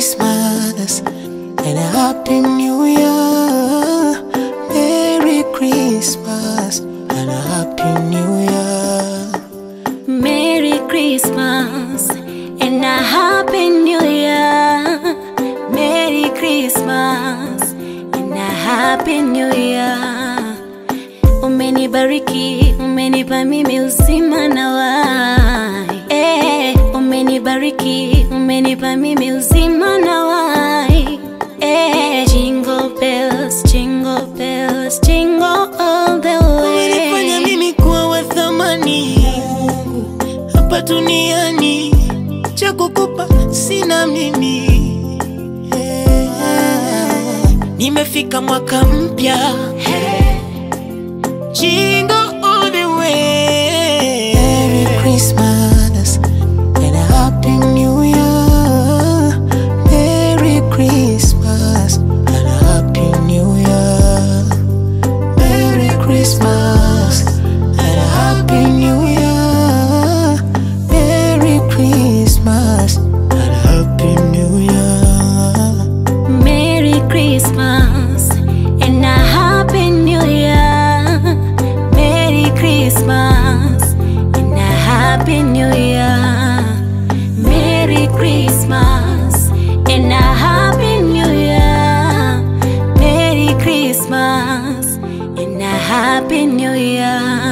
Christmas and a Happy New Year. Merry Christmas and a Happy New Year. Merry Christmas and a Happy New Year. Merry Christmas and a Happy New Year. Umenibariki, umenipa mimi uzima na wai. Eh, umenibariki, umenipa mimi uzima na wai. Eh, jingle bells, jingle bells, jingle all the Umenifanya way. mimi kuwa wa thamani hapa duniani, cha kukupa sina mimi. eh, Nimefika mwaka mpya, jingle all the way. Merry Christmas and a Happy New Year. Merry Christmas and a Happy New Year. Merry Christmas and a Happy New Year. Happy New Year, Merry Christmas, and a Happy New Year, Merry Christmas, and a Happy New Year.